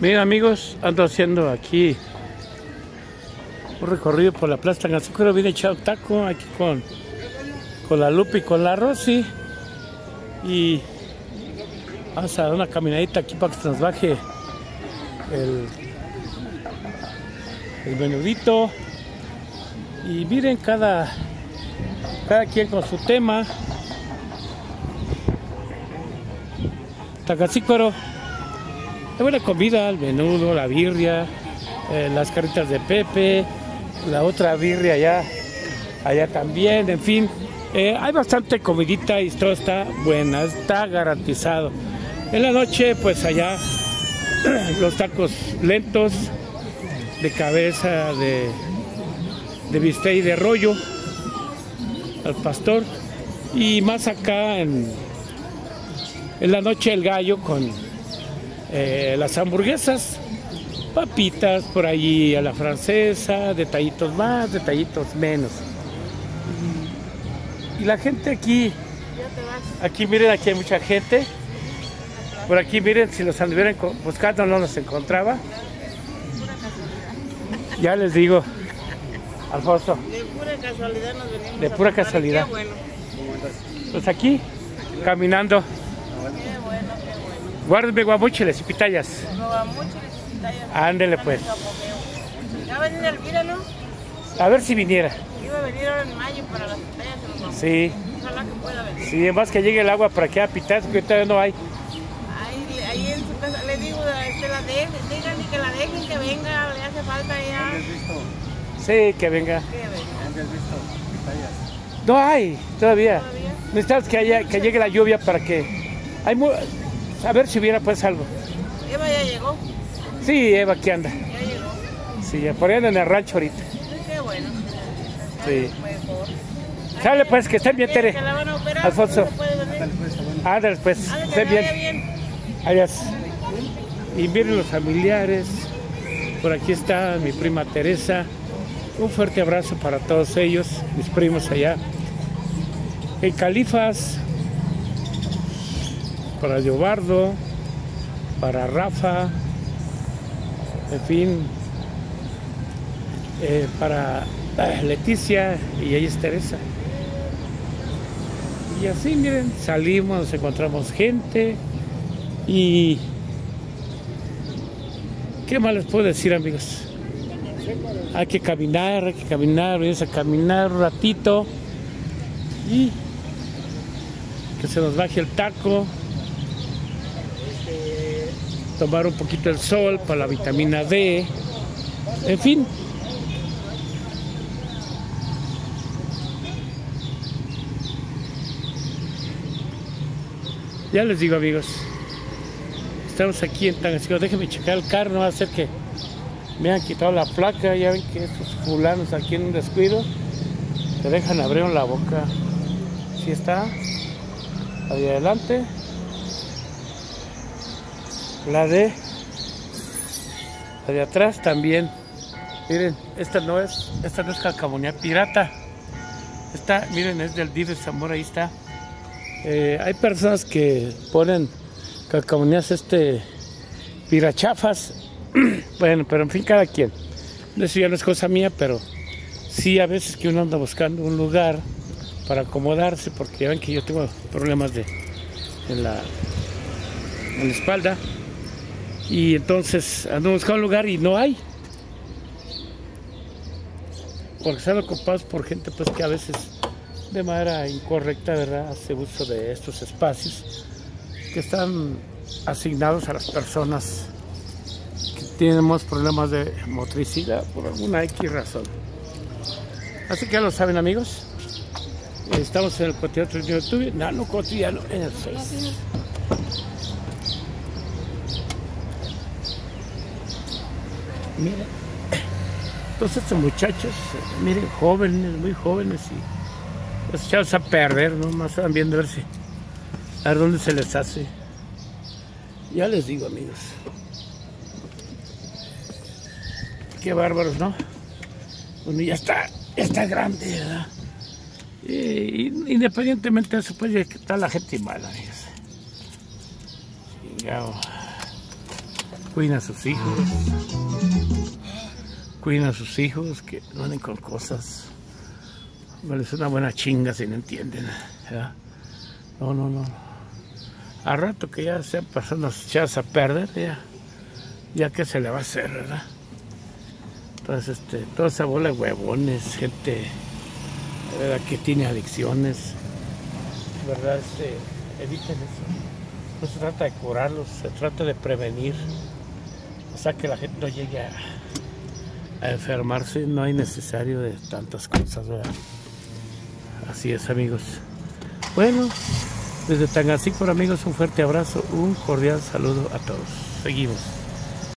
Miren amigos, ando haciendo aquí un recorrido por la Plaza Tangancícuaro. Vine echado taco aquí con, con la Lupe y con la Rosy. Y vamos a dar una caminadita aquí para que se nos baje el, el menudito. Y miren cada, cada quien con su tema. Tangancícuaro. Hay buena comida, el menudo, la birria, eh, las carritas de Pepe, la otra birria allá, allá también, en fin. Eh, hay bastante comidita y todo está buena, está garantizado. En la noche, pues allá, los tacos lentos, de cabeza, de, de bistec y de rollo, al pastor. Y más acá en, en la noche el gallo con eh, las hamburguesas, papitas por allí a la francesa, detallitos más, detallitos menos. Y la gente aquí, aquí miren, aquí hay mucha gente. Por aquí miren, si los anduvieran buscando no los encontraba. Ya les digo, Alfonso. De pura casualidad nos venimos. De pura casualidad. Qué bueno. Pues aquí, caminando. Qué bueno, qué bueno. Guárdeme guamuchiles y pitayas. Va mucho necesitáis. Ándele, pues. Ya va a venir Elvira, ¿no? A ver si viniera. Iba a venir ahora en mayo para las batallas de los. Sí, Ojalá que pueda venir. sí, más que llegue el agua para que a pitas, que todavía no hay. Ahí, ahí en su casa le digo, este, la de, díganle que la dejen que venga, le hace falta ya. Sí, que venga. Que venga. No hay, todavía. Todavía. Necesitamos que, haya, que llegue la lluvia para que... Hay mu- a ver si hubiera pues algo. Eva ya llegó, Sí, Eva, aquí anda. ya llegó. Sí, ya por ahí anda en el rancho ahorita. Qué bueno. Sí. Mejor. Sale pues, que estén bien, Tere. Alfonso. Ándale pues, Ándale, estén bien. bien. Adiós. Y miren los familiares. Por aquí está mi prima Teresa. Un fuerte abrazo para todos ellos, mis primos allá. En Califas, para Leobardo, para Rafa, en fin, eh, para eh, Leticia y ella es Teresa. Y así, miren, salimos, nos encontramos gente y... ¿Qué más les puedo decir, amigos? Hay que caminar, hay que caminar, vienes a caminar un ratito y que se nos baje el taco, tomar un poquito el sol para la vitamina D, en fin. Ya les digo amigos, estamos aquí en Tangancícuaro, déjenme checar el carro, no va a ser que me han quitado la placa, ya ven que estos fulanos aquí en un descuido te dejan abrir la boca. Si está, ahí adelante, la de, la de atrás también. Miren, esta no es, esta no es calcamonía pirata. Esta, miren, es del Dive Zamora, ahí está. Eh, hay personas que ponen calcamonías este pirachafas. bueno, pero en fin, cada quien. Eso ya no es cosa mía, pero sí a veces que uno anda buscando un lugar para acomodarse, porque ya ven que yo tengo problemas de en la, en la espalda. Y entonces ando buscando un lugar y no hay. Porque están ocupados por gente pues que a veces de manera incorrecta, ¿verdad? Hace uso de estos espacios que están asignados a las personas que tenemos problemas de motricidad por alguna X razón. Así que ya lo saben amigos. Estamos en el cotidiano de YouTube, Nano Cotidiano en el Face. Miren, todos estos muchachos, eh, miren, jóvenes, muy jóvenes y los echados a perder, ¿no? Más están viendo a ver si, a ver dónde se les hace. Ya les digo, amigos. Qué bárbaros, ¿no? Uno ya está, ya está grande, ¿verdad? Independientemente de eso, pues ya está la gente mala, amigos. Chingado. Cuiden a sus hijos, cuiden a sus hijos, que no anden con cosas. Es una buena chinga si no entienden. No, no, no. A rato que ya sean personas echadas a perder, ya, ya que se le va a hacer, ¿verdad? Entonces, este, toda esa bola de huevones, gente ¿verdad? que tiene adicciones, ¿verdad? Este, eviten eso. No se trata de curarlos, se trata de prevenir. O sea, que la gente no llegue a, enfermarse, no hay necesario de tantas cosas, ¿verdad? Así es, amigos. Bueno, desde Tangací por amigos, un fuerte abrazo, un cordial saludo a todos. Seguimos.